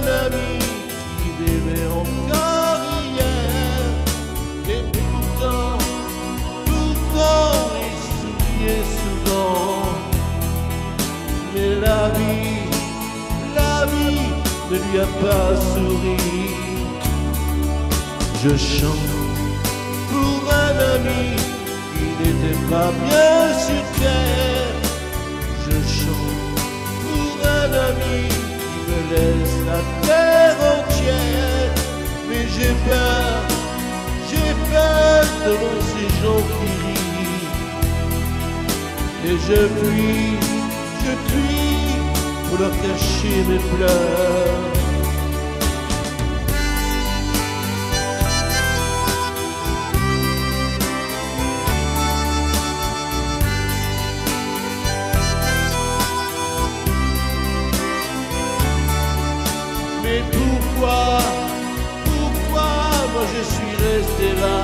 un ami qui bébait encore hier et pourtant, pourtant il souriait souvent. Mais la vie, la vie ne lui a pas souri. Je chante pour un ami qui n'était pas bien sûr. La terre entière. Mais j'ai peur, j'ai peur devant ces gens qui rient. Et je fuis, je fuis pour leur cacher mes pleurs. Resté là,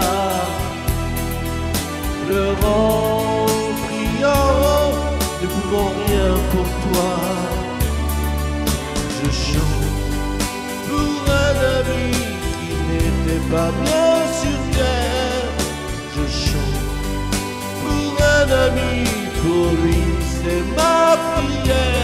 pleurant, priant, ne pouvant rien pour toi. Je chante pour un ami qui n'était pas bien sur terre. Je chante pour un ami, pour lui c'est ma prière.